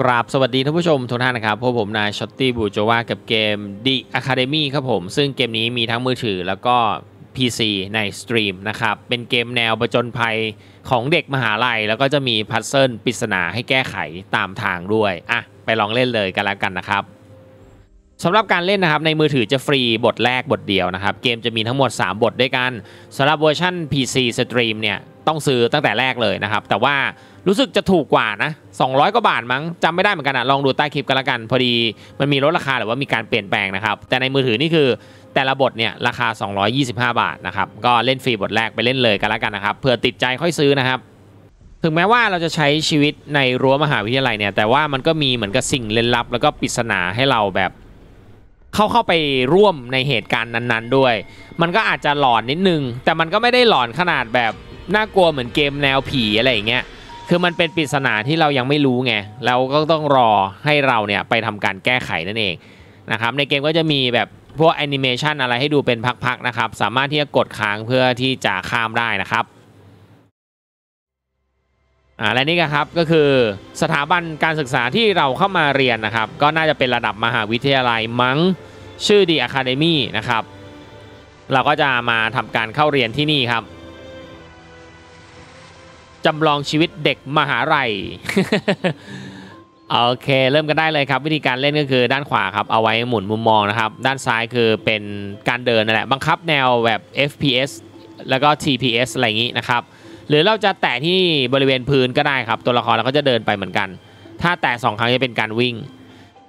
กราบสวัสดีท่านผู้ชมทุกท่านนะครับพบกับผมนายช็อตตี้บูโจวากับเกม The Academy ครับผม ซึ่งเกมนี้มีทั้งมือถือแล้วก็ PC ใน Steam นะครับ เป็นเกมแนวประจนภัยของเด็กมหาลัย แล้วก็จะมี puzzle ปริศนาให้แก้ไขตามทางด้วย อะ ไปลองเล่นเลยกันแล้วกันนะครับสำหรับการเล่นนะครับในมือถือจะฟรีบทแรกบทเดียวนะครับ เกมจะมีทั้งหมด 3 บทด้วยกันสำหรับเวอร์ชัน PC Steam เนี่ยต้องซื้อตั้งแต่แรกเลยนะครับ แต่ว่า รู้สึกจะถูกกว่านะ 200 กว่าบาทมั้งจำไม่ได้เหมือนกันอะลองดูใต้คลิปกันละกัน พอดีมันมีลดราคาหรือว่ามีการเปลี่ยนแปลงนะครับ แต่ในมือถือนี่คือแต่ละบทเนี่ยราคา 225 บาทนะครับก็เล่นฟรีบทแรกไปเล่นเลยกันละกันนะครับเผื่อติดใจค่อยซื้อนะครับถึงแม้ว่าเราจะใช้ชีวิตในรั้วมหาวิทยาลัยเนี่ยแต่ว่ามันก็มีเหมือนกับสิ่งเล่นลับ แล้วก็ปริศนาให้เราแบบ เข้าเข้าไปร่วมในเหตุการณ์นั้น ๆ ด้วย มันก็อาจจะหลอนนิดนึง แต่มันก็ไม่ได้หลอนขนาดแบบน่ากลัวเหมือนเกมแนวผีอะไรอย่างเงี้ย คือมันเป็นปริศนาที่เรายังไม่รู้ไงเราก็ต้องรอให้เราเนี่ยไปทำการแก้ไขนั่นเองนะครับในเกมก็จะมีแบบพวกแอนิเมชันอะไรให้ดูเป็นพักๆนะครับ สามารถที่จะกดค้างเพื่อที่จะข้ามได้นะครับอ่าและนี่ก็ครับก็คือสถาบันการศึกษาที่เราเข้ามาเรียนนะครับ ก็น่าจะเป็นระดับมหาวิทยาลัยมั้งชื่อ The Academy นะครับ เราก็จะมาทำการเข้าเรียนที่นี่ครับ จำลองชีวิตเด็กมหาลัยโอเค เริ่มกันได้เลยครับ วิธีการเล่นก็คือด้านขวาครับ เอาไว้หมุนมุมมองนะครับ ด้านซ้ายคือเป็นการเดินนั่นแหละบังคับแนวแบบ FPS แล้วก็ TPS อะไรอย่างนี้นะครับ หรือเราจะแตะที่บริเวณพื้นก็ได้ครับ ตัวละครเราก็จะเดินไปเหมือนกัน ถ้าแตะสองครั้งจะเป็นการวิ่ง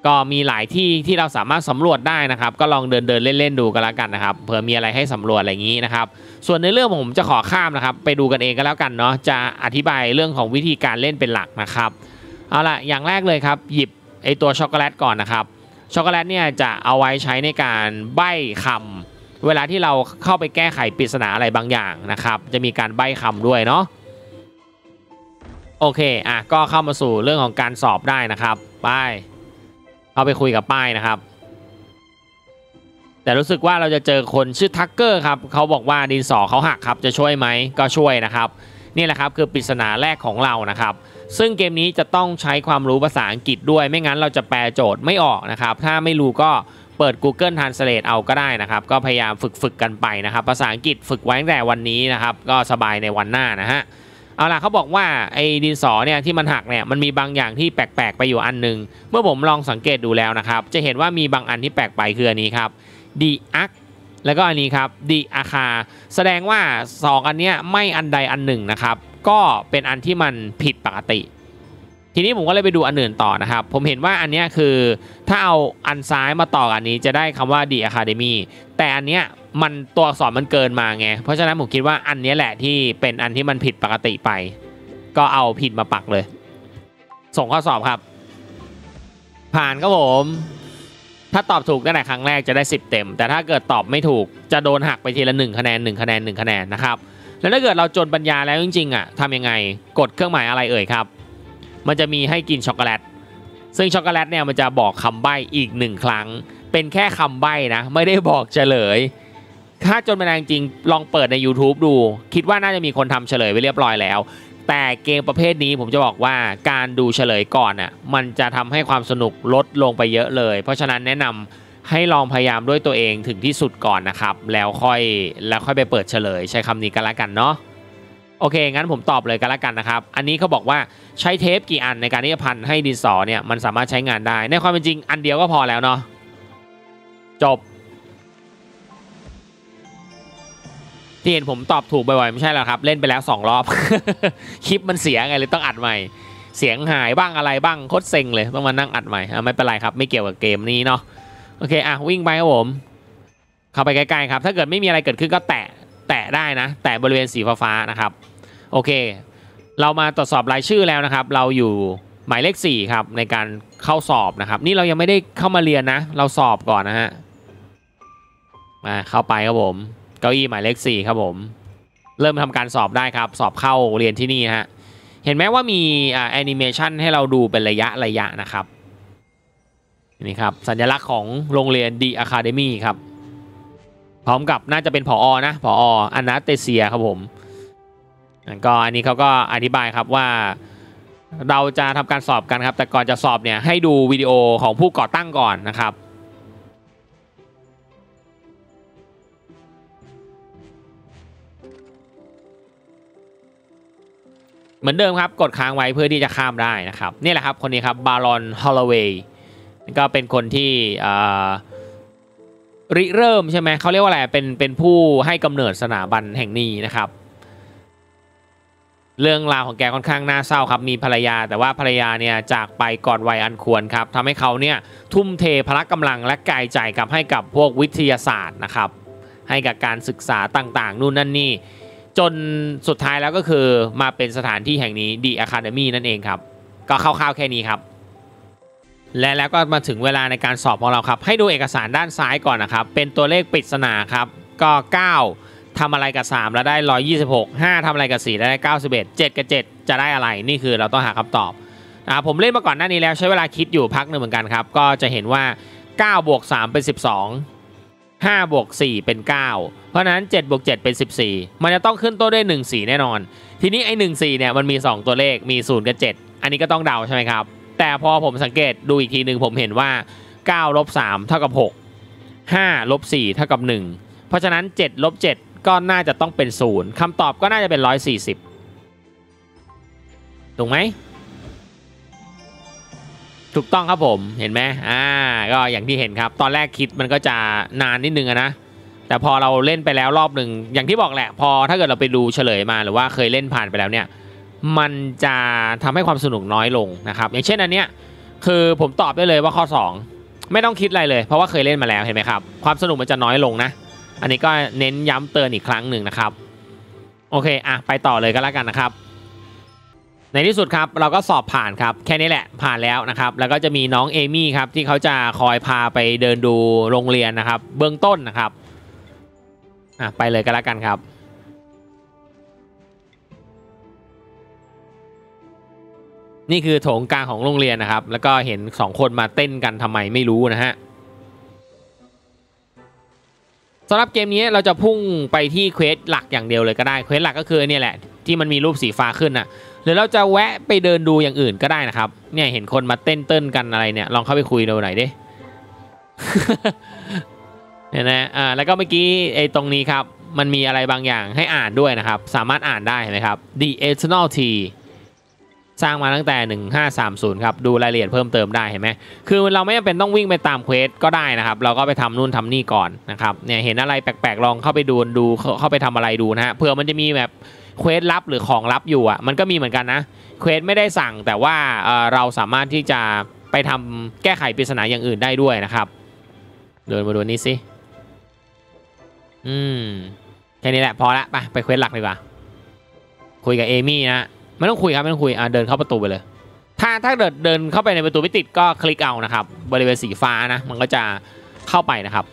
ก็มีหลายที่ที่เราสามารถสำรวจได้นะครับ ก็ลองเดินเดินเล่นๆดูกันแล้วกันนะครับเผื่อมีอะไรให้สำรวจอะไรอย่างนี้นะครับ ส่วนในเรื่องผมจะขอข้ามนะครับ ไปดูกันเองก็แล้วกันเนาะจะอธิบายเรื่องของวิธีการเล่นเป็นหลักนะครับเอาล่ะอย่างแรกเลยครับ หยิบไอตัวช็อกโกแลตก่อนนะครับช็อกโกแลตเนี่ยจะเอาไว้ใช้ในการใบ้คำเวลาที่เราเข้าไปแก้ไขปริศนาอะไรบางอย่างนะครับ จะมีการใบ้คำด้วยเนาะโอเคอะก็เข้ามาสู่เรื่องของการสอบได้นะครับไป เอาไปคุยกับป้ายนะครับ แต่รู้สึกว่าเราจะเจอคนชื่อทักเกอร์ครับเขาบอกว่าดินสอเขาหักครับจะช่วยไหมก็ช่วยนะครับนี่แหละครับคือปริศนาแรกของเรานะครับ ซึ่งเกมนี้จะต้องใช้ความรู้ภาษาอังกฤษด้วย ไม่งั้นเราจะแปลโจทย์ไม่ออกนะครับ ถ้าไม่รู้ก็เปิด Google Translate เอาก็ได้นะครับ ก็พยายามฝึกฝึกกันไปนะครับ ภาษาอังกฤษฝึกไว้ตั้งแต่วันนี้นะครับ ก็สบายในวันหน้านะฮะ เอาล่ะเขาบอกว่าไอ้ดินสอเนี่ยที่มันหักเนี่ยมันมีบางอย่างที่แปลกๆไปอยู่อันหนึ่งเมื่อผมลองสังเกตดูแล้วนะครับ จะเห็นว่ามีบางอันที่แปลกไปคืออันนี้ครับดีอักแล้วก็อันนี้ครับดีอาคา แสดงว่า 2 อันเนี้ยไม่อันใดอันหนึ่งนะครับ ก็เป็นอันที่มันผิดปกติ ทีนี้ผมก็เลยไปดูอันอื่นต่อนะครับ ผมเห็นว่าอันนี้คือถ้าเอาอันซ้ายมาต่ออันนี้จะได้คำว่า The Academy แต่อันเนี้ยมันตัวอักษรมันเกินมาไง เพราะฉะนั้นผมคิดว่าอันนี้แหละที่เป็นอันที่มันผิดปกติไป ก็เอาผิดมาปักเลย ส่งข้อสอบครับ ผ่านครับผม ถ้าตอบถูกตั้งแต่ครั้งแรกจะได้ 10 เต็ม แต่ถ้าเกิดตอบไม่ถูกจะโดนหักไปทีละ1คะแนน1คะแนน1คะแนนนะครับแล้วถ้าเกิดเราจนปัญญาแล้วจริงๆอะทำยังไงกดเครื่องหมายอะไรเอ่ยครับ มันจะมีให้กินช็อกโกแลต ซึ่งช็อกโกแลตเนี่ยมันจะบอกคำใบ้อีกหนึ่งครั้ง เป็นแค่คำใบ้นะ ไม่ได้บอกเฉลย ถ้าจนเปัญญาจริงลองเปิดใน YouTube ดู คิดว่าน่าจะมีคนทำเฉลยไว้เรียบร้อยแล้ว แต่เกมประเภทนี้ผมจะบอกว่าการดูเฉลยก่อนอะมันจะทำให้ความสนุกลดลงไปเยอะเลย เพราะฉะนั้นแนะนำให้ลองพยายามด้วยตัวเองถึงที่สุดก่อนนะครับ แล้วค่อยแล้วค่อยไปเปิดเฉลย ใช้คำนี้กันละกันเนาะ โอเค งั้นผมตอบเลยกันละกันนะครับ อันนี้เขาบอกว่าใช้เทปกี่อันในการที่จะพันให้ดินสอเนี่ยมันสามารถใช้งานได้ ในความเป็นจริงอันเดียวก็พอแล้วเนาะ จบ ที่เห็นผมตอบถูกบ่อยๆ ไม่ใช่แล้วครับ เล่นไปแล้ว 2 รอบ คลิปมันเสียไงเลยต้องอัดใหม่ เสียงหายบ้างอะไรบ้างโคตรเซ็งเลยต้องมานั่งอัดใหม่ ไม่เป็นไรครับ ไม่เกี่ยวกับเกมนี้เนาะ โอเค อะวิ่งไปครับผม เข้าไปใกล้ๆครับ ถ้าเกิดไม่มีอะไรเกิดขึ้นก็แตะแตะได้นะ แตะบริเวณสีฟ้าๆนะครับ โอเค เรามาตรวจสอบรายชื่อแล้วนะครับ เราอยู่หมายเลข4ครับในการเข้าสอบนะครับ นี่เรายังไม่ได้เข้ามาเรียนนะ เราสอบก่อนนะฮะมาเข้าไปครับผม เก้าอี้หมายเลข4ครับผม เริ่มทำการสอบได้ครับ สอบเข้าเรียนที่นี่ฮะเห็นไหมว่ามีแอนิเมชันให้เราดูเป็นระยะระยะนะครับนี่ครับสัญลักษณ์ของโรงเรียน The Academy ครับ พร้อมกับน่าจะเป็นผออนะผออนาเตเซียครับผม ก็อันนี้เขาก็อธิบายครับว่าเราจะทำการสอบกันครับ แต่ก่อนจะสอบเนี่ยให้ดูวิดีโอของผู้ก่อตั้งก่อนนะครับ เหมือนเดิมครับกดค้างไว้เพื่อที่จะข้ามได้นะครับ นี่แหละครับคนนี้ครับบารอนฮอลลเวย์ก็เป็นคนที่ริเริ่มใช่ไหมเขาเรียกว่าอะไรเป็นเป็นผู้ให้กำเนิดสถาบันแห่งนี้นะครับ เรื่องราวของแกค่อนข้างน่าเศร้าครับมีภรรยา แต่ว่าภรรยาเนี่ยจากไปก่อนวัยอันควรครับทำให้เขาเนี่ยทุ่มเทพละกำลังและกายใจกับให้กับพวกวิทยาศาสตร์นะครับ ให้กับการศึกษาต่างๆ นู่นนั่นนี่ จนสุดท้ายแล้วก็คือมาเป็นสถานที่แห่งนี้ The Academy นั่นเองครับ ก็คร่าวๆแค่นี้ครับและแล้วก็มาถึงเวลาในการสอบของเราครับ ให้ดูเอกสารด้านซ้ายก่อนนะครับ เป็นตัวเลขปริศนาครับ ก็ 9 ทำอะไรกับ 3 แล้วได้ 126 5ทำอะไรกับ 4 แล้วได้ 91 7 กับ 7 จะได้อะไรนี่คือเราต้องหาคำตอบอ่าผมเล่นมาก่อนหน้านี้แล้วใช้เวลาคิดอยู่พักหนึ่งเหมือนกันครับ ก็จะเห็นว่า 9 บวก 3 เป็น 12 5 บวก 4 เป็น 9 เพราะนั้น 7 บวก 7 เป็น 14 มันจะต้องขึ้นต้นด้วย 1 4 แน่นอน ทีนี้ไอ้ 1 4 เนี่ยมันมี 2 ตัวเลขมี 0 กับ 7 อันนี้ก็ต้องเดาใช่ไหมครับ แต่พอผมสังเกตดูอีกทีหนึ่งผมเห็นว่า9ลบ3เท่ากับ 6 5ลบ4เท่ากับ 1 เพราะฉะนั้น7ลบ7 ก็น่าจะต้องเป็น0คำตอบก็น่าจะเป็น140ถูกไหมถูกต้องครับผมเห็นไหมอ่าก็อย่างที่เห็นครับ ตอนแรกคิดมันก็จะนานนิดนึงนะแต่พอเราเล่นไปแล้วรอบหนึ่งอย่างที่บอกแหละ พอถ้าเกิดเราไปดูเฉลยมาหรือว่าเคยเล่นผ่านไปแล้วเนี่ย มันจะทำให้ความสนุกน้อยลงนะครับ อย่างเช่นอันเนี้ยคือผมตอบได้เลยว่าข้อ 2 ไม่ต้องคิดอะไรเลย เพราะว่าเคยเล่นมาแล้วเห็นไหมครับ ความสนุกมันจะน้อยลงนะ อันนี้ก็เน้นย้ำเตือนอีกครั้งหนึ่งนะครับโอเคอะไปต่อเลยก็แล้วกันนะครับ ในที่สุดครับเราก็สอบผ่านครับแค่นี้แหละผ่านแล้วนะครับแล้วก็จะมีน้องเอมี่ครับที่เขาจะคอยพาไปเดินดูโรงเรียนนะครับ เบื้องต้นนะครับอะไปเลยก็แล้วกันครับนี่คือโถงกลางของโรงเรียนนะครับ แล้วก็เห็นสองคนมาเต้นกันทำไมไม่รู้นะฮะ สำหรับเกมนี้เราจะพุ่งไปที่เควสหลักอย่างเดียวเลยก็ได้เควสหลักก็คือเนี่ยแหละที่มันมีรูปสีฟ้าขึ้นนะหรือเราจะแวะไปเดินดูอย่างอื่นก็ได้นะครับเนี่ยเห็นคนมาเต้นเต้นกันอะไรเนี่ยลองเข้าไปคุยดูหน่อยดิเนี่ยนะอ่าแล้วก็เมื่อกี้ไอ้ตรงนี้ครับมันมีอะไรบางอย่างให้อ่านด้วยนะครับ สามารถอ่านได้เห็นไหมครับ The Eternal T สร้างมาตั้งแต่ 1530 ครับ ดูรายละเอียดเพิ่มเติมได้เห็นไหมคือเราไม่จำเป็นต้องวิ่งไปตาม quest ก็ได้นะครับ เราก็ไปทำนู่นทำนี่ก่อนนะครับ เนี่ยเห็นอะไรแปลกๆ ลองเข้าไปดูดูเข้าไปทำอะไรดูนะฮะ เผื่อมันจะมีแบบ quest ลับหรือของลับอยู่อะ มันก็มีเหมือนกันนะ quest ไม่ได้สั่งแต่ว่าเราสามารถที่จะไปทำแก้ไขปริศนาอย่างอื่นได้ด้วยนะครับ เดินมาดูนี่สิ อืม แค่นี้แหละพอละ ไปไป quest หลักดีกว่า คุยกับเอมี่นะ ไม่ต้องคุยครับไม่ต้องคุยอ่าเดินเข้าประตูไปเลย ถ้าถ้าเดินเดินเข้าไปในประตูไม่ติดก็คลิกเอานะครับ บริเวณสีฟ้านะมันก็จะเข้าไปนะครับ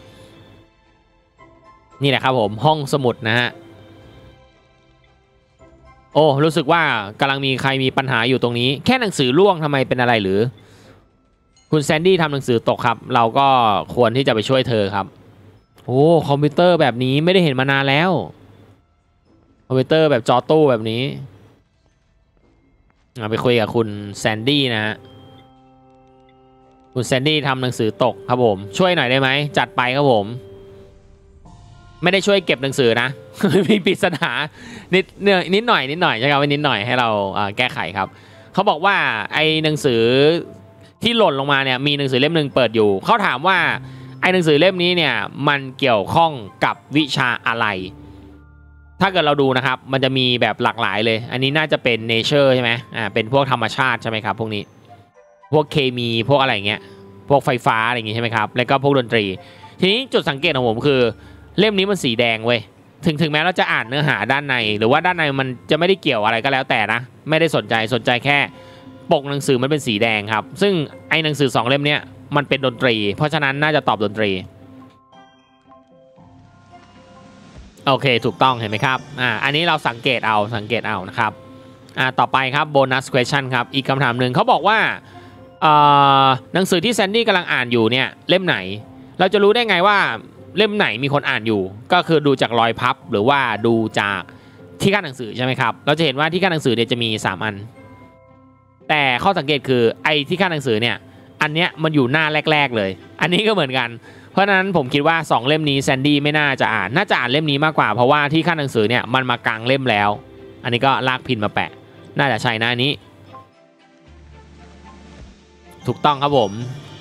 นี่แหละครับผมห้องสมุดนะฮะโอ้รู้สึกว่ากำลังมีใครมีปัญหาอยู่ตรงนี้ แค่หนังสือล่วงทำไมเป็นอะไรหรือ คุณแซนดี้ทำหนังสือตกครับ เราก็ควรที่จะไปช่วยเธอครับโอ้คอมพิวเตอร์แบบนี้ไม่ได้เห็นมานานแล้ว คอมพิวเตอร์แบบจอตู้แบบนี้ ไปคุยกับคุณแซนดี้นะฮะคุณแซนดี้ทำหนังสือตกครับผม ช่วยหน่อยได้ไหม จัดไปครับผม ไม่ได้ช่วยเก็บหนังสือนะ มีปริศนานิดเนื้อนิดหน่อยนิดหน่อยใช่ครับนิดหน่อยให้เราแก้ไขครับ เขาบอกว่าไอ้หนังสือที่หล่นลงมาเนี่ยมีหนังสือเล่มหนึ่งเปิดอยู่ เขาถามว่าไอ้หนังสือเล่มนี้เนี่ยมันเกี่ยวข้องกับวิชาอะไร ถ้าเกิดเราดูนะครับ มันจะมีแบบหลากหลายเลย อันนี้น่าจะเป็นเนเจอร์ใช่ไหมอ่า เป็นพวกธรรมชาติใช่ไหมครับ พวกนี้ พวกเคมี พวกอะไรเงี้ย พวกไฟฟ้าอะไรอย่างงี้ใช่ไหมครับ แล้วก็พวกดนตรี ทีนี้จุดสังเกตของผมคือ เล่มนี้มันสีแดงเว้ย ถึงถึงแม้เราจะอ่านเนื้อหาด้านใน หรือว่าด้านในมันจะไม่ได้เกี่ยวอะไรก็แล้วแต่นะ ไม่ได้สนใจ สนใจแค่ ปกหนังสือมันเป็นสีแดงครับ ซึ่งไอ้หนังสือสองเล่มเนี้ยมันเป็นดนตรี เพราะฉะนั้นน่าจะตอบดนตรี โอเคถูกต้องเห็นไหมครับอ่าอันนี้เราสังเกตเอาสังเกตเอานะครับอ่าต่อไปครับโบนัส question ครับอีกคำถามหนึ่งเขาบอกว่าเอ่อหนังสือที่แซนดี้กำลังอ่านอยู่เนี่ยเล่มไหน เราจะรู้ได้ไงว่าเล่มไหนมีคนอ่านอยู่ ก็คือดูจากรอยพับหรือว่าดูจากที่กั้นหนังสือใช่ไหมครับเราจะเห็นว่าที่กั้นหนังสือเนี่ยจะมี 3 อัน แต่ข้อสังเกตคือไอ้ที่ค่าหนังสือเนี่ยอันเนี้ยมันอยู่หน้าแรก ๆ เลย อันนี้ก็เหมือนกัน เพราะนั้นผมคิดว่า 2 เล่มนี้แซนดี้ไม่น่าจะอ่าน น่าจะอ่านเล่มนี้มากกว่า เพราะว่าที่ค่าหนังสือเนี่ยมันมากลางเล่มแล้ว อันนี้ก็ลากพินมาแปะ น่าจะใช่นะนี้ ถูกต้องครับผม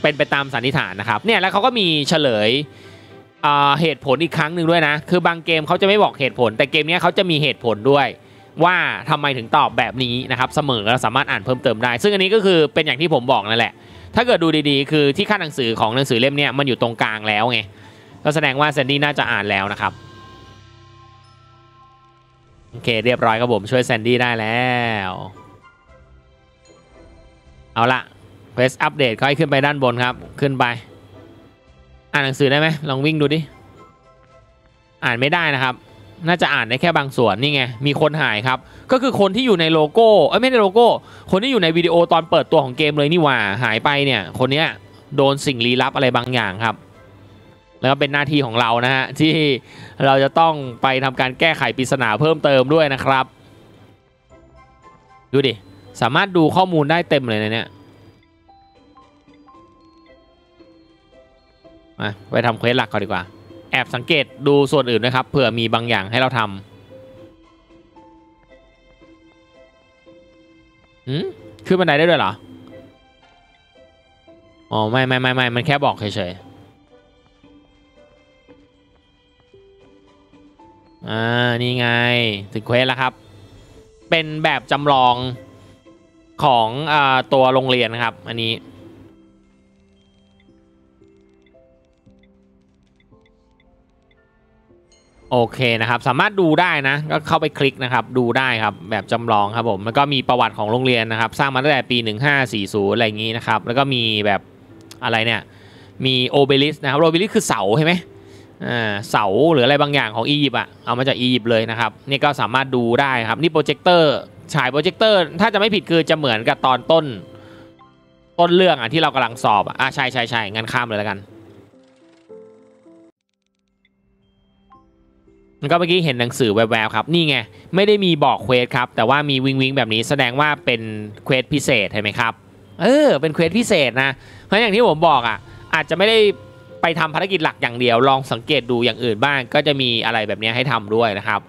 เป็นไปตามสันนิษฐานนะครับ เนี่ยแล้วเขาก็มีเฉลยเหตุผลอีกครั้งหนึ่งด้วยนะ คือบางเกมเขาจะไม่บอกเหตุผล แต่เกมนี้เขาจะมีเหตุผลด้วย ว่าทำไมถึงตอบแบบนี้นะครับ เสมอเราสามารถอ่านเพิ่มเติมได้ ซึ่งอันนี้ก็คือเป็นอย่างที่ผมบอกนั่นแหละ ถ้าเกิดดูดีๆ คือที่ค่าหนังสือของหนังสือเล่มนี้มันอยู่ตรงกลางแล้วไง ก็แสดงว่าแซนดี้น่าจะอ่านแล้วนะครับ โอเคเรียบร้อยครับผมช่วยแซนดี้ได้แล้ว เอาละเควสอัปเดตค่อยขึ้นไปด้านบนครับ ขึ้นไป อ่านหนังสือได้ไหมลองวิ่งดูดิ อ่านไม่ได้นะครับ น่าจะอ่านได้แค่บางส่วนนี่ไงมีคนหายครับ ก็คือคนที่อยู่ในโลโก้เอ้ยไม่ใช่โลโก้ คนที่อยู่ในวิดีโอตอนเปิดตัวของเกมเลยนี่หว่าหายไปเนี่ย คนเนี้ยโดนสิ่งลี้ลับอะไรบางอย่างครับ แล้วก็เป็นหน้าที่ของเรานะฮะที่เราจะต้องไปทำการแก้ไขปริศนาเพิ่มเติมด้วยนะครับ ดูดิสามารถดูข้อมูลได้เต็มเลยนะเนี่ยมาไปทำ quest หลักก่อนดีกว่า ลองสังเกตดูส่วนอื่นนะครับ เผื่อมีบางอย่างให้เราทำหืมขึ้นบันไดได้ด้วยเหรอ อ๋อ ไม่ไม่ไม่ไม่มันแค่บอกเฉยๆ อ่า นี่ไง ถึง quest แล้วครับ เป็นแบบจำลองของอ่าตัวโรงเรียนนะครับ อันนี้ โอเคนะครับ สามารถดูได้นะ ก็เข้าไปคลิกนะครับ ดูได้ครับ แบบจำลองครับผม แล้วก็มีประวัติของโรงเรียนนะครับ สร้างมาตั้งแต่ปี 1540 อะไรอย่างนี้นะครับ แล้วก็มีแบบอะไรเนี่ย มี obelisk นะครับ obelisk คือเสาใช่ไหมอ่า เสาหรืออะไรบางอย่างของอียิปต์อะเอามาจากอียิปต์เลยนะครับ นี่ก็สามารถดูได้ครับ นี่โปรเจคเตอร์ฉายโปรเจคเตอร์ ถ้าจะไม่ผิดคือจะเหมือนกับตอนต้น ต้นเรื่องอะที่เรากำลังสอบอะอะใช่ใช่ใช่งั้นข้ามเลยแล้วกัน แล้วก็เมื่อกี้เห็นหนังสือแวบๆครับ นี่ไง ไม่ได้มีบอก quest ครับ แต่ว่ามีวิ้งวิ้งแบบนี้แสดงว่าเป็น quest พิเศษเห็นไหมครับ เออ เป็น quest พิเศษนะ เพราะอย่างที่ผมบอกอะ อาจจะไม่ได้ไปทำภารกิจหลักอย่างเดียว ลองสังเกตดูอย่างอื่นบ้าง ก็จะมีอะไรแบบนี้ให้ทำด้วยนะครับ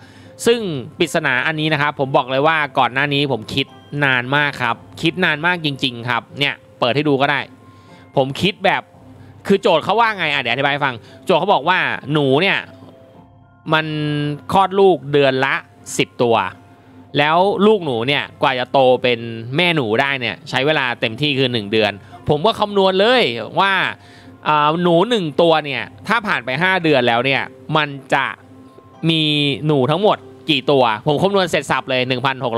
ซึ่งปริศนาอันนี้นะครับ ผมบอกเลยว่าก่อนหน้านี้ผมคิดนานมากครับ คิดนานมากจริง ๆ ครับ เนี่ย เปิดให้ดูก็ได้ ผมคิดแบบ คือโจทย์เขาว่าไงอะเดี๋ยวอธิบายให้ฟัง โจทย์เขาบอกว่าหนูเนี่ย มันคลอดลูกเดือนละ 10 ตัว แล้วลูกหนูเนี่ยกว่าจะโตเป็นแม่หนูได้เนี่ยใช้เวลาเต็มที่คือ 1 เดือน ผมก็คำนวณเลยว่าหนู 1 ตัวเนี่ยถ้าผ่านไป 5 เดือนแล้วเนี่ยมันจะมีหนูทั้งหมดกี่ตัว ผมคำนวณเสร็จสับเลย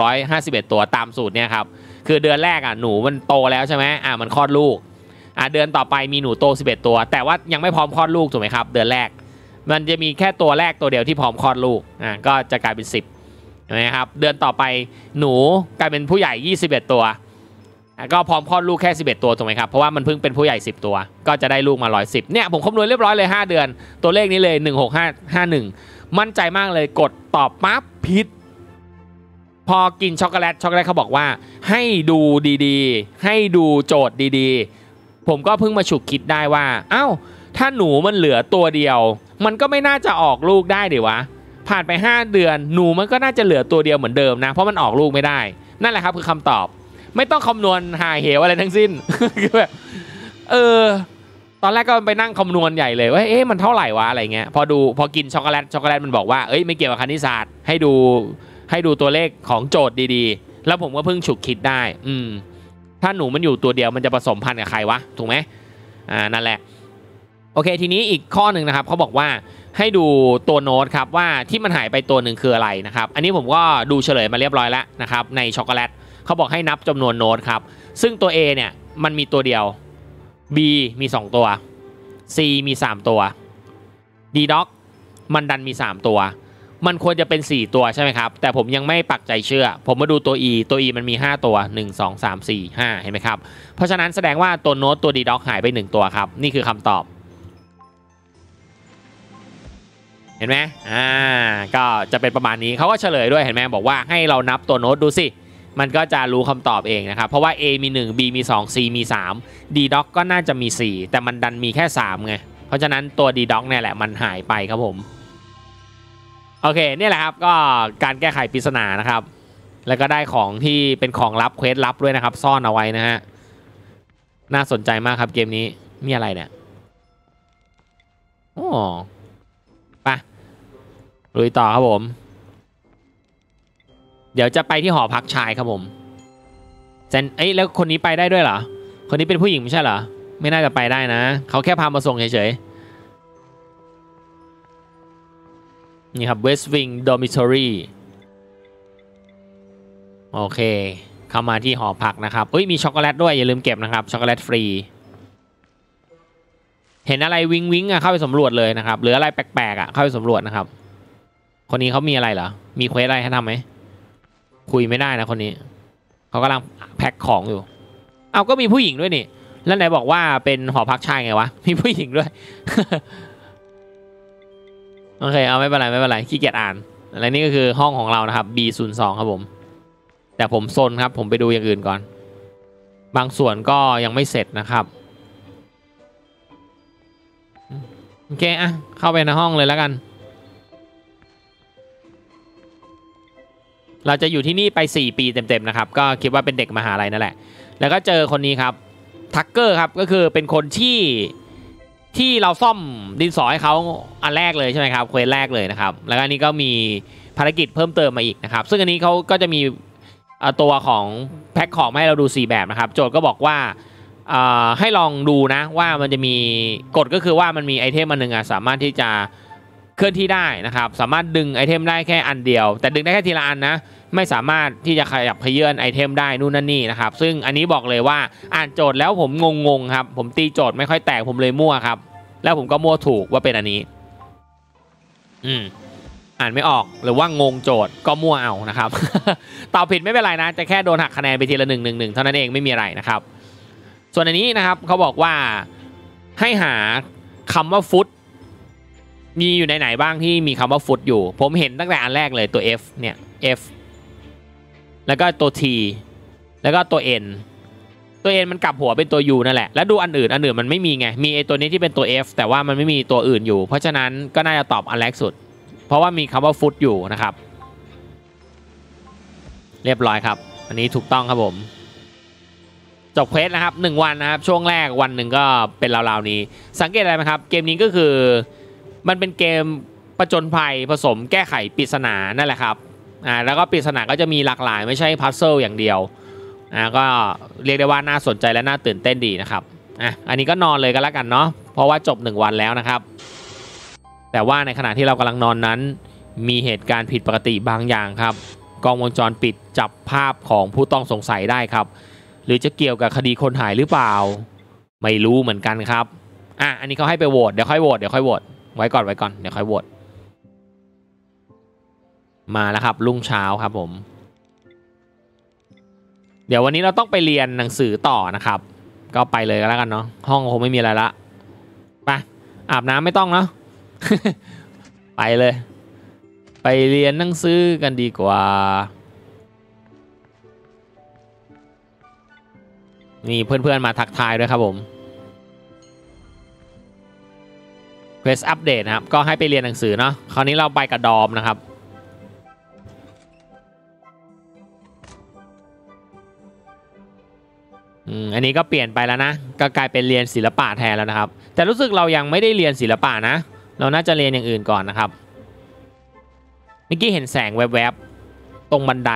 1,651 ตัวตามสูตรเนี่ยครับคือเดือนแรกอะหนูมันโตแล้วใช่ไหมอ่ามันคลอดลูกอ่าเดือนต่อไปมีหนูโต 11 ตัว แต่ว่ายังไม่พร้อมคลอดลูกถูกไหมครับ เดือนแรก มันจะมีแค่ตัวแรกตัวเดียวที่พร้อมคลอดลูกอ่าก็จะกลายเป็น 10เห็นไหมครับเดือนต่อไปหนูกลายเป็นผู้ใหญ่ 21 ตัวอะก็พร้อมคลอดลูกแค่ 11 ตัวถูกไหมครับเพราะว่ามันเพิ่งเป็นผู้ใหญ่ 10 ตัว ก็จะได้ลูกมา 110เนี่ยผมคำนวณเรียบร้อยเลย 5 เดือน ตัวเลขนี้เลย 16551 มั่นใจมากเลยกดตอบปั๊บผิดพอกินช็อกโกแลตช็อกโกแลตเขาบอกว่า ให้ดูดีๆ ให้ดูโจทย์ดีๆ ผมก็เพิ่งมาฉุกคิดได้ว่า เอ้า ถ้าหนูมันเหลือตัวเดียว มันก็ไม่น่าจะออกลูกได้ดิวะ ผ่านไป 5 เดือนหนูมันก็น่าจะเหลือตัวเดียวเหมือนเดิมนะ เพราะมันออกลูกไม่ได้ นั่นแหละครับคือคำตอบ ไม่ต้องคำนวณหาเหวอะไรทั้งสิ้นคือแบบเออ ตอนแรกก็ไปนั่งคำนวณใหญ่เลยว่าเอ๊ะมันเท่าไหร่วะอะไรเงี้ยพอดูพอกินช็อกโกแลตช็อกโกแลตมันบอกว่าเอ้ยไม่เกี่ยวกับคณิตศาสตร์ให้ดูให้ดูตัวเลขของโจทย์ดีๆ แล้วผมก็เพิ่งฉุกคิดได้ อืม ถ้าหนูมันอยู่ตัวเดียวมันจะผสมพันธุ์กับใครวะ ถูกไหมอ่า นั่นแหละ อเคทีนี้อีกข้อหนึ่งนะครับเขาบอกว่าให้ดูตัวโน้ตครับว่าที่มันหายไปตัวหนึ่งคืออะไรนะครับอันนี้ผมก็ดูเฉลยมาเรียบร้อยแล้วนะครับในช็อกโกแลตเขาบอกให้นับจำนวนโน้ตครับซึ่งตัว A เนี่ยมันมีตัวเดียว B มี 2 ตัว C มี 3 ตัว D Doc มันดันมี 3 ตัว มันควรจะเป็น 4 ตัวใช่ไหมครับแต่ผมยังไม่ปักใจเชื่อ ผมมาดูตัว E ตัว E มันมี 5 ตัว 1 2 3 4 5 เห็นไหมครับเพราะฉะนั้นแสดงว่าตัวโน้ตตัว D Doc หายไป 1 ตัวครับนี่คือคำตอบ เห็นไหมอ่าก็จะเป็นประมาณนี้เขาก็เฉลยด้วยเห็นไหมบอกว่าให้เรานับตัวโน้ตดูสิ มันก็จะรู้คำตอบเองนะครับ เพราะว่า A มี 1 B มี 2 C มี 3 D doc ก็น่าจะมี 4 แต่มันดันมีแค่ 3 ไง เพราะฉะนั้นตัว D doc เนี่ยแหละมันหายไปครับผมโอเคนี่แหละครับก็การแก้ไขปริศนานะครับ แล้วก็ได้ของที่เป็นของลับเควสลับด้วยนะครับ ซ่อนเอาไว้นะฮะน่าสนใจมากครับเกมนี้มีอะไรเนี่ยอ้ไป ลุยต่อครับผม เดี๋ยวจะไปที่หอพักชายครับผมเซนเอ้ยแล้วคนนี้ไปได้ด้วยเหรอ คนนี้เป็นผู้หญิงไม่ใช่เหรอ ไม่น่าจะไปได้นะ เขาแค่พามาส่งเฉยๆ นี่ครับ West Wing Dormitory โอเค เข้ามาที่หอพักนะครับเอ้ยมีช็อกโกแลตด้วยอย่าลืมเก็บนะครับ ช็อกโกแลตฟรี เห็นอะไรวิงวิงอะเข้าไปสำรวจเลยนะครับ หรืออะไรแปลกๆอะเข้าไปสำรวจนะครับ คนนี้เขามีอะไรเหรอ มีเควสอะไรให้ทำไหม คุยไม่ได้นะคนนี้ เขากำลังแพ็คของอยู่ เอาก็มีผู้หญิงด้วยนี่ แล้วไหนบอกว่าเป็นหอพักชายไงวะ มีผู้หญิงด้วย โอเค เอาไม่เป็นไรไม่เป็นไร ขี้เกียจอ่าน อะไรนี่ก็คือห้องของเรานะครับ B02 ครับผม แต่ผมโซนครับ ผมไปดูอย่างอื่นก่อน บางส่วนก็ยังไม่เสร็จนะครับ โอเค อะ เข้าไปในห้องเลยแล้วกัน เราจะอยู่ที่นี่ไป 4 ปีเต็มๆนะครับก็คิดว่าเป็นเด็กมหาลัยนั่นแหละ แล้วก็เจอคนนี้ครับทักเกอร์ครับก็คือเป็นคนที่ที่เราซ่อมดินสอให้เขาอันแรกเลยใช่ไหมครับ quest แรกเลยนะครับ แล้วก็อันนี้ก็มีภารกิจเพิ่มเติมมาอีกนะครับ ซึ่งอันนี้เขาก็จะมีตัวของแพ็คของมาให้เราดู 4 แบบนะครับ โจทย์ก็บอกว่าให้ลองดูนะว่ามันจะมีกฎก็คือว่ามันมีไอเทมอันหนึ่งอะสามารถที่จะ เคลื่อนที่ได้นะครับสามารถดึงไอเทมได้แค่อันเดียว แต่ดึงได้แค่ทีละอันนะไม่สามารถที่จะขยับขยื่นไอเทมได้นู่นนั่นนี่นะครับซึ่งอันนี้บอกเลยว่าอ่านโจทย์แล้วผมงงๆครับผมตีโจทย์ไม่ค่อยแตกผมเลยมั่วครับแล้วผมก็มั่วถูกว่าเป็นอันนี้ อืมอ่านไม่ออกหรือว่างงโจทย์ก็มั่วเอานะครับตอบผิดไม่เป็นไรนะจะแค่โดนหักคะแนนไปทีละหนึ่งหนึ่งหนึ่งเท่านั้นเองไม่มีอะไรนะครับ ส่วนอันนี้นะครับเขาบอกว่าให้หาคำว่าฟุต มีอยู่ในไหนบ้างที่มีคำว่าฟุตอยู่ ผมเห็นตั้งแต่อันแรกเลยตัว F เนี่ย F แล้วก็ตัว T แล้วก็ตัว N ตัว N มันกลับหัวเป็นตัว U นั่นแหละ แล้วดูอันอื่นอันอื่นมันไม่มีไง มีไอตัวนี้ที่เป็นตัว F แต่ว่ามันไม่มีตัวอื่นอยู่ เพราะฉะนั้นก็น่าจะตอบอันแรกสุด เพราะว่ามีคำว่าฟุตอยู่นะครับ เรียบร้อยครับ อันนี้ถูกต้องครับผมจบ quest นะครับ 1 วันนะครับ ช่วงแรกวันหนึ่งก็เป็นราวๆนี้ สังเกตอะไรไหมครับ เกมนี้ก็คือ มันเป็นเกมประจนภัยผสมแก้ไขปริศนานั่นแหละครับอ่าแล้วก็ปริศนาก็จะมีหลากหลายไม่ใช่ puzzle อย่างเดียวอ่าก็เรียกได้ว่าน่าสนใจและน่าตื่นเต้นดีนะครับอะอันนี้ก็นอนเลยก็แล้วกันเนาะเพราะว่าจบ 1 วันแล้วนะครับ แต่ว่าในขณะที่เรากำลังนอนนั้น มีเหตุการณ์ผิดปกติบางอย่างครับกล้องวงจรปิดจับภาพของผู้ต้องสงสัยได้ครับ หรือจะเกี่ยวกับคดีคนหายหรือเปล่า ไม่รู้เหมือนกันครับอะอันนี้เขาให้ไปโหวตเดี๋ยวค่อยโหวตเดี๋ยวค่อยโหวต ไว้ก่อนไว้ก่อนเดี๋ยวค่อยโหวตมาแล้วครับรุ่งเช้าครับผม เดี๋ยววันนี้เราต้องไปเรียนหนังสือต่อนะครับ ก็ไปเลยก็แล้วกันเนาะห้องคงไม่มีอะไรละไปอาบน้ำไม่ต้องเนาะไปเลย ไปเรียนหนังสือกันดีกว่า นี่เพื่อนๆมาทักทายด้วยครับผม วสอัปเดตนะครับ ก็ให้ไปเรียนหนังสือเนาะคราวนี้เราไปกับดอมนะครับอืมอันนี้ก็เปลี่ยนไปแล้วนะ ก็กลายเป็นเรียนศิลปะแทนแล้วนะครับ แต่รู้สึกเรายังไม่ได้เรียนศิลปะนะ เราน่าจะเรียนอย่างอื่นก่อนนะครับเมื่อกี้เห็นแสงแวบๆ ตรงบันได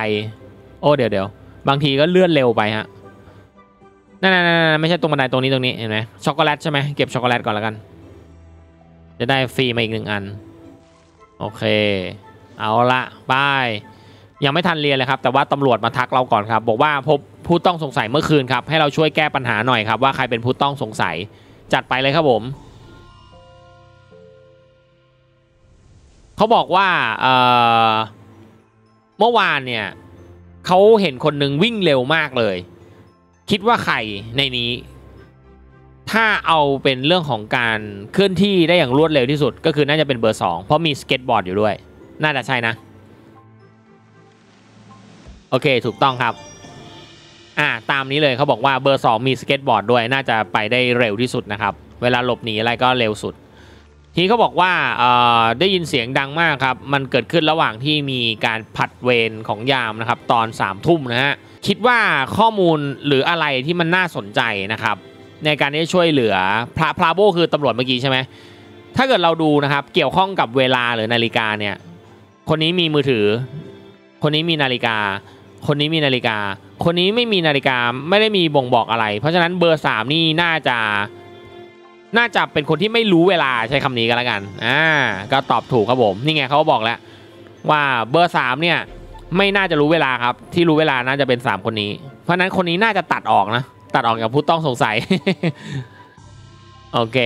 โอ้เดี๋ยวเดี๋ยวบางทีก็เลื่อนเร็วไปฮะนั่นๆๆไม่ใช่ตรงบันไดตรงนี้ตรงนี้เห็นไหมช็อกโกแลตใช่ไหมเก็บช็อกโกแลตก่อนแล้วกัน จะได้ฟรีมาอีกหนึ่งอัน โอเค เอาละบาย ยังไม่ทันเรียนเลยครับ แต่ว่าตำรวจมาทักเราก่อนครับ บอกว่าพบผู้ต้องสงสัยเมื่อคืนครับ ให้เราช่วยแก้ปัญหาหน่อยครับ ว่าใครเป็นผู้ต้องสงสัย จัดไปเลยครับผมเขาบอกว่าเเมื่อวานเนี่ยเขาเห็นคนหนึ่งวิ่งเร็วมากเลย คิดว่าใครในนี้ ถ้าเอาเป็นเรื่องของการเคลื่อนที่ได้อย่างรวดเร็วที่สุด ก็คือน่าจะเป็นเบอร์สองเพราะมีสเก็ตบอร์ดอยู่ด้วย น่าจะใช่นะ โอเคถูกต้องครับ อ่าตามนี้เลยเขาบอกว่าเบอร์ 2 มีสเก็ตบอร์ดด้วยน่าจะไปได้เร็วที่สุดนะครับ เวลาหลบหนีอะไรก็เร็วสุด ทีนี้เขาบอกว่าเอ่อได้ยินเสียงดังมากครับ มันเกิดขึ้นระหว่างที่มีการผัดเวรของยามนะครับ ตอน3ามทุ่มนะฮะคิดว่าข้อมูลหรืออะไรที่มันน่าสนใจนะครับ ในการที่ช่วยเหลือพระพราโบคือตำรวจเมื่อกี้ใช่ไหมถ้าเกิดเราดูนะครับเกี่ยวข้องกับเวลาหรือนาฬิกาเนี่ยคนนี้มีมือถือ คนนี้มีนาฬิกา คนนี้มีนาฬิกา คนนี้ไม่มีนาฬิกาไม่ได้มีบ่งบอกอะไร เพราะฉะนั้นเบอร์สามนี่น่าจะน่าจะเป็นคนที่ไม่รู้เวลาใช้คำนี้ก็แล้วกัน อ่า ก็ตอบถูกครับผม นี่ไงเขาบอกแล้ว ว่าเบอร์สามเนี่ย ไม่น่าจะรู้เวลาครับ ที่รู้เวลาน่าจะเป็นสามคนนี้ เพราะฉะนั้นคนนี้น่าจะตัดออกนะ ตัดออกจากผู้ต้องสงสัย โอเค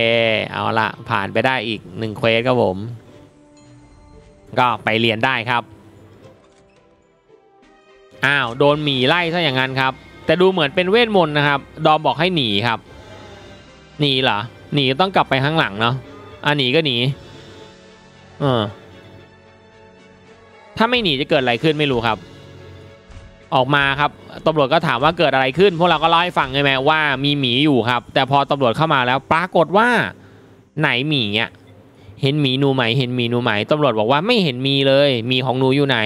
เอาละผ่านไปได้อีกหนึ่งเควสครับผม ก็ไปเรียนได้ครับ อ้าว โดนหมีไล่ซะอย่างนั้นครับ แต่ดูเหมือนเป็นเวทมนต์นะครับ ดอมบอกให้หนีครับ หนีเหรอ หนีต้องกลับไปข้างหลังเนาะอะหนีก็หนีเออถ้าไม่หนีจะเกิดอะไรขึ้นไม่รู้ครับ ออกมาครับตำรวจก็ถามว่าเกิดอะไรขึ้น พวกเราก็เล่าให้ฟังใช่ไหมว่ามีหมีอยู่ครับ แต่พอตำรวจเข้ามาแล้วปรากฏว่าไหนหมีอะเห็นหมีหนูไหมเห็นหมีหนูไหมตำรวจบอกว่าไม่เห็นมีเลยมีของหนูอยู่ไหน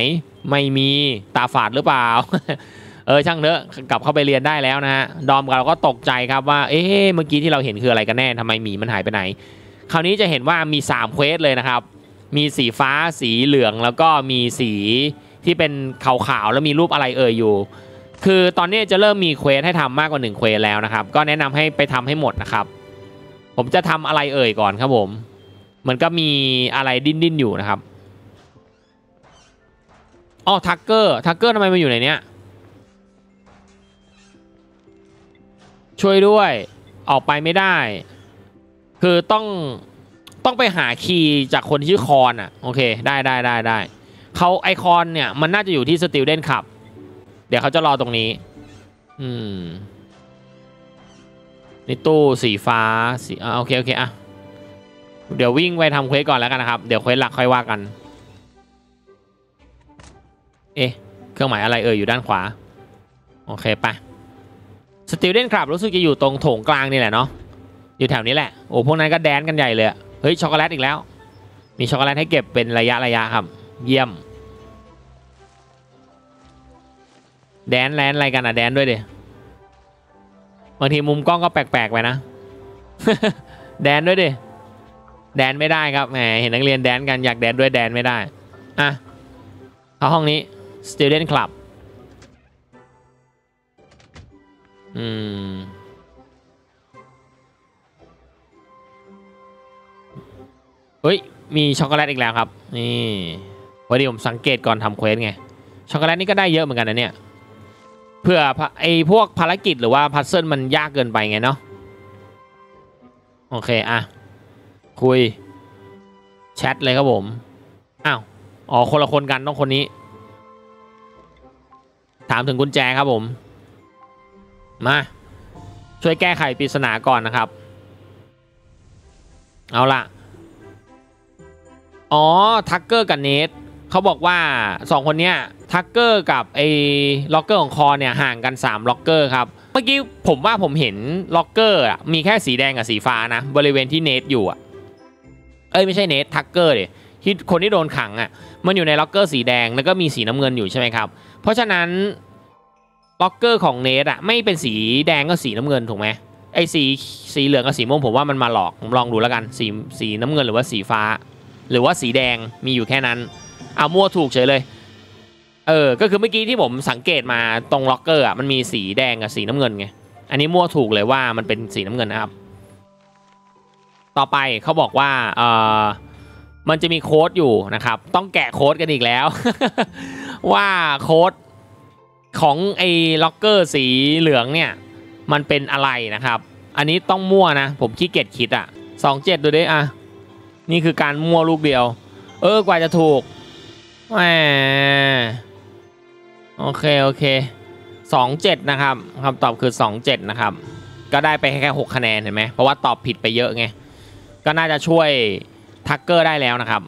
ไม่มีตาฝาดหรือเปล่า เออช่างเถอะกลับเข้าไปเรียนได้แล้วนะฮะดอมกับเราก็ตกใจครับว่า เอ๊ะเมื่อกี้ที่เราเห็นคืออะไรกันแน่ทำไมหมีมันหายไปไหน คราวนี้จะเห็นว่ามี3 quest เลยนะครับ มีสีฟ้าสีเหลืองแล้วก็มีสี ที่เป็นขาวๆแล้วมีรูปอะไรเอ่ยอยู่ คือตอนนี้จะเริ่มมี quest ให้ทำมากกว่า1 quest แล้วนะครับ ก็แนะนำให้ไปทำให้หมดนะครับ ผมจะทำอะไรเอ่ยก่อนครับผม มันก็มีอะไรดิ้นๆอยู่นะครับอ๋อทักเกอร์ทักเกอร์ทำไมมาอยู่ในเนี้ยช่วยด้วยออกไปไม่ได้ คือต้องต้องไปหา key จากคนที่ชื่อคอนอะ โอเค ได้ได้ได้ได้ เขาไอคอนเนี่ย มันน่าจะอยู่ที่ Student Den ครับ เดี๋ยวเขาจะรอตรงนี้ อืมนี่ตู้สีฟ้าสีอ่าโอเค โอเค อะ เดี๋ยววิ่งไปทำ quest ก่อนแล้วกันนะครับ เดี๋ยว quest หลักค่อยว่ากัน เอ๊ะ เครื่องหมายอะไรเอ่ยอยู่ด้านขวา โอเคไป Student Den ครับรู้สึกจะอยู่ตรงโถงกลางนี่แหละเนาะอยู่แถวนี้แหละโอ้พวกนั้นก็แดนซ์กันใหญ่เลยเฮ้ยช็อกโกแลตอีกแล้ว มีช็อกโกแลตให้เก็บเป็นระยะระยะครับ เยี่ยม แดนแลนอะไรกันอะแดนด้วยดิบางทีมุมกล้องก็แปลกๆไปนะ แดนด้วยดิแดนไม่ได้ครับแหมเห็นนักเรียนแดนกันอยากแดนด้วยแดนไม่ได้ อะเข้าห้องนี้ student club อืมเฮ้ย มีช็อกโกแลตอีกแล้วครับ นี่ วันนี้ผมสังเกตก่อนทำเควสไง ช็อกโกแลตนี่ก็ได้เยอะเหมือนกันนะเนี่ย เพื่อไอพวกภารกิจหรือว่าพัซเซิลมันยากเกินไปไงเนาะ โอเคอะ คุย แชทเลยครับผม อ้าว อ๋อ คนละคนกันต้องคนนี้ ถามถึงกุญแจครับผม มา ช่วยแก้ไขปริศนาก่อนนะครับ เอาล่ะ อ๋อ ทักเกอร์กับเนท เขาบอกว่า 2 คนเนี้ยทักเกอร์กับไอ้ล็อกเกอร์ของคอนเนี่ยห่างกัน 3 ล็อกเกอร์ครับ เมื่อกี้ผมว่าผมเห็นล็อกเกอร์อะมีแค่สีแดงกับสีฟ้านะ บริเวณที่เนทอยู่อะเอ้ยไม่ใช่เนททักเกอร์ดิที่คนที่โดนขังอะมันอยู่ในล็อกเกอร์สีแดงแล้วก็มีสีน้ำเงินอยู่ใช่ไหมครับ เพราะฉะนั้นล็อกเกอร์ของเนทอะไม่เป็นสีแดงก็สีน้ำเงินถูกไหมไอ้สีสีเหลืองกับสีม่วงผมว่ามันมาหลอกผมลองดูแล้วกันสีสีน้ำเงินหรือว่าสีฟ้า หรือว่าสีแดงมีอยู่แค่นั้น เอามั่วถูกเฉยเลย เออ ก็คือเมื่อกี้ที่ผมสังเกตมาตรงล็อกเกอร์อะมันมีสีแดงกับสีน้ำเงินไง อันนี้มั่วถูกเลยว่ามันเป็นสีน้ำเงินนะครับ ต่อไปเขาบอกว่าเออมันจะมีโค้ดอยู่นะครับ ต้องแกะโค้ดกันอีกแล้ว ว่าโค้ดของไอ้ล็อกเกอร์สีเหลืองเนี่ย มันเป็นอะไรนะครับ อันนี้ต้องมั่วนะ ผมขี้เกียจคิดอะสองเจ็ดดูดิอะ นี่คือการมั่วลูกเดียว เออกว่าจะถูก แหมโอเค โอเคสองเจ็ดนะครับคำตอบคือสองเจ็ดนะครับ ก็ได้ไปแค่หกคะแนนเห็นไหมเพราะว่าตอบผิดไปเยอะไง ก็น่าจะช่วยทักเกอร์ได้แล้วนะครับ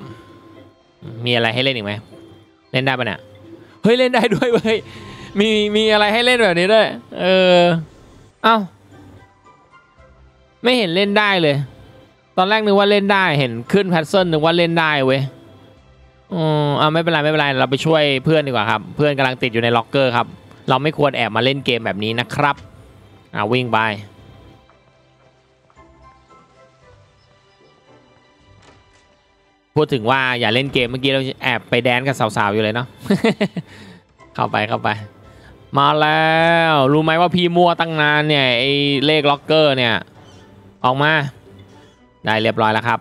มีอะไรให้เล่นอีกไหม เล่นได้ปะเนี่ย เฮ้ย เล่นได้ด้วยเว้ย มีมีอะไรให้เล่นแบบนี้ด้วย เออ เอ้า ไม่เห็นเล่นได้เลย ตอนแรกนึกว่าเล่นได้ เห็นขึ้น pattern นึกว่าเล่นได้เว้ย อืมอ่าไม่เป็นไรไม่เป็นไรเราไปช่วยเพื่อนดีกว่าครับ เพื่อนกำลังติดอยู่ในล็อกเกอร์ครับ เราไม่ควรแอบมาเล่นเกมแบบนี้นะครับอ่าวิ่งไปพูดถึงว่าอย่าเล่นเกมเมื่อกี้เราแอบไป dance กับสาวๆอยู่เลยเนาะเข้าไปเข้าไป มาแล้วรู้ไหมว่าพี่มั่วตั้งนานเนี่ยไอ้เลขล็อกเกอร์เนี่ยออกมาได้เรียบร้อยแล้วครับ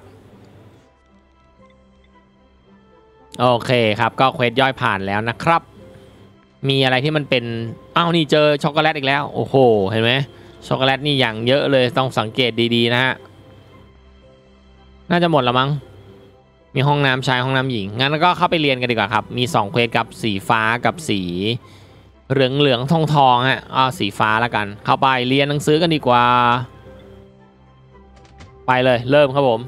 โอเคครับก็ quest ย่อยผ่านแล้วนะครับ มีอะไรที่มันเป็นอ้าวนี่เจอช็อกโกแลตอีกแล้วโอ้โหเห็นไหมช็อกโกแลตนี่อย่างเยอะเลยต้องสังเกตดีๆนะฮะน่าจะหมดแล้วมั้งมีห้องน้ำชายห้องน้ำหญิงงั้นก็เข้าไปเรียนกันดีกว่าครับ มี2เควสกับสีฟ้ากับสี เหลืองเหลืองทองทองฮะอ่าสีฟ้าแล้วกัน เข้าไปเรียนหนังสือกันดีกว่า ไปเลยเริ่มครับผม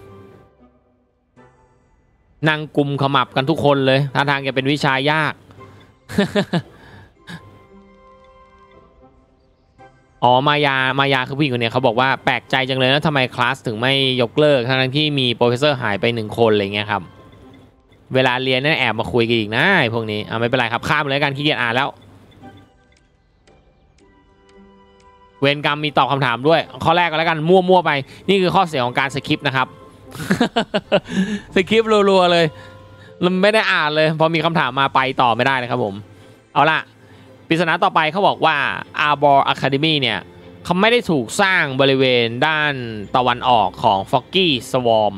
นั่งกลุ่มขมับกันทุกคนเลยท่าทางจะเป็นวิชายาก อ๋อ มายา มายาคือผู้หญิงคนนี้เขาบอกว่าแปลกใจจังเลยนะทำไมคลาสถึงไม่ยกเลิก ทั้งที่มีโปรเฟสเซอร์หายไปหนึ่งคนอะไรเงี้ยครับ เวลาเรียนนี่แอบมาคุยกันอีกนะไอ้พวกนี้อ่าไม่เป็นไรครับข้ามเลยกันขี้เกียจอ่านแล้ว เวรกรรมมีตอบคำถามด้วย ข้อแรกก็แล้วกันมั่วๆไป นี่คือข้อเสียของการสคริปต์นะครับ สคริปต์รัวๆเลยเราไม่ได้อ่านเลย พอมีคำถามมาไปต่อไม่ได้เลยครับผม เอาล่ะปริศนาต่อไปเขาบอกว่า Arbor Academy เนี่ยเขาไม่ได้ถูกสร้างบริเวณด้านตะวันออกของ Foggy Swarm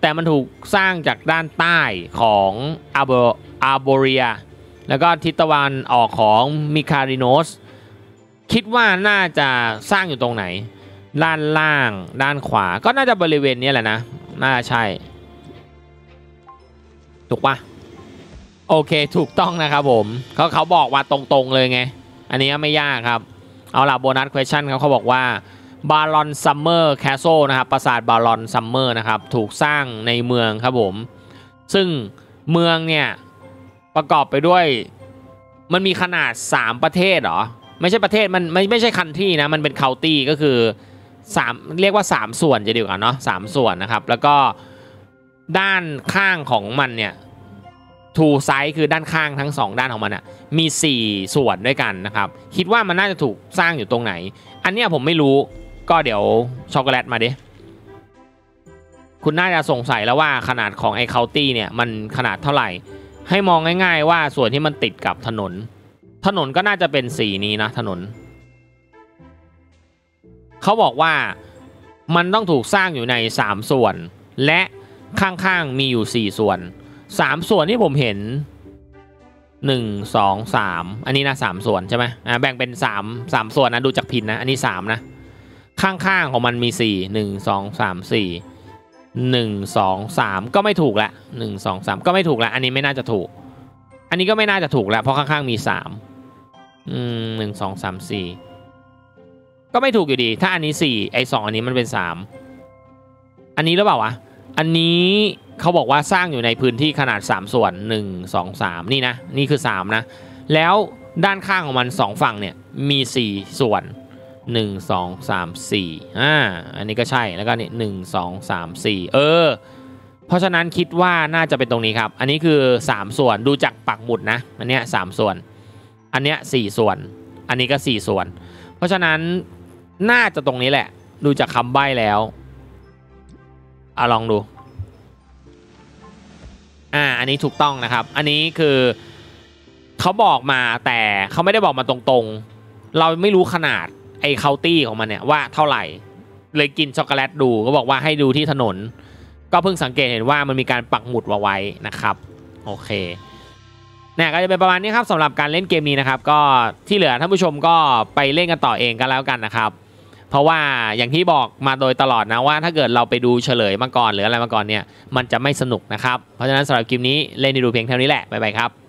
แต่มันถูกสร้างจากด้านใต้ของ Arbor Arboria แล้วก็ทิศตะวันออกของ Micarinos คิดว่าน่าจะสร้างอยู่ตรงไหน ด้านล่าง ด้านขวาก็น่าจะบริเวณนี้แหละนะ น่าใช่ ถูกปะโอเคถูกต้องนะครับผมเขาเขาบอกว่าตรงๆเลยไง อันนี้ไม่ยากครับ เอาล่ะโบนัส question ครับเขาบอกว่า Baron Summer Castle นะครับปราสาท Baron Summer นะครับ ถูกสร้างในเมืองครับผม ซึ่งเมืองเนี่ย ประกอบไปด้วย มันมีขนาด 3 ประเทศเหรอ ไม่ใช่ประเทศมันไม่ไม่ใช่ country นะ มันเป็น county ก็คือ 3เรียกว่า 3 ส่วนจะดีกว่าเนาะสามส่วนนะครับ แล้วก็ด้านข้างของมันเนี่ย two sides คือด้านข้างทั้ง 2 ด้านของมันอะมี 4 ส่วนด้วยกันนะครับ คิดว่ามันน่าจะถูกสร้างอยู่ตรงไหน อันเนี้ยผมไม่รู้ก็เดี๋ยวช็อกโกแลตมาดิคุณน่าจะสงสัยแล้วว่าขนาดของไอ้ county เนี่ยมันขนาดเท่าไหร่ ให้มองง่าย ๆ ว่าส่วนที่มันติดกับถนน ถนนก็น่าจะเป็นสีนี้นะถนน เขาบอกว่ามันต้องถูกสร้างอยู่ใน 3 ส่วน และข้างๆมีอยู่ 4 ส่วน 3 ส่วนที่ผมเห็น 1 2 3 อันนี้นะ3ส่วนใช่ไหมอ่าแบ่งเป็น 3 3 ส่วนนะดูจากพินนะ อันนี้ 3 นะ ข้างๆของมันมี 4 1 2 3 4 1 2 3 ก็ไม่ถูกละ1 2 3 ก็ไม่ถูกละอันนี้ไม่น่าจะถูก อันนี้ก็ไม่น่าจะถูกล้วเพราะข้างๆมี 3 อืมหนึ่งสองสามสี่ ก็ไม่ถูกอยู่ดี ถ้าอันนี้สี่ไอ้สองอันนี้มันเป็นสามอันนี้หรือเปล่าวะ อันนี้เขาบอกว่าสร้างอยู่ในพื้นที่ขนาด 3 ส่วน 1 2 3 นี่นะ นี่คือ 3 นะ แล้วด้านข้างของมัน 2 ฝั่งเนี่ยมี 4 ส่วน 1 2 3 4อ่า อันนี้ก็ใช่ แล้วก็นี่หนึ่งสองสามสี่เออ เพราะฉะนั้นคิดว่าน่าจะเป็นตรงนี้ครับ อันนี้คือ 3 ส่วน ดูจากปักหมุดนะ อันเนี้ยสส่วน อันเนี้ยสี่ส่วน อันนี้ก็ 4 ส่วน เพราะฉะนั้น น่าจะตรงนี้แหละ ดูจากคำใบ้แล้วอะลองดู อ่า อันนี้ถูกต้องนะครับ อันนี้คือเขาบอกมาแต่เขาไม่ได้บอกมาตรงๆ เราไม่รู้ขนาดไอ้ county ของมันเนี่ยว่าเท่าไหร่ เลยกินช็อกโกแลตดูก็บอกว่าให้ดูที่ถนน ก็เพิ่งสังเกตเห็นว่ามันมีการปักหมุดไว้นะครับ โอเคเนี่ยก็จะเป็นประมาณนี้ครับสำหรับการเล่นเกมนี้นะครับ ก็ที่เหลือท่านผู้ชมก็ไปเล่นกันต่อเองกันแล้วกันนะครับ เพราะว่าอย่างที่บอกมาโดยตลอดนะว่า ถ้าเกิดเราไปดูเฉลยมาก่อนหรืออะไรมาก่อนเนี่ยมันจะไม่สนุกนะครับ เพราะฉะนั้นสำหรับคลิปนี้เล่นให้ดูเพียงเท่านี้แหละบ๊ายบายครับ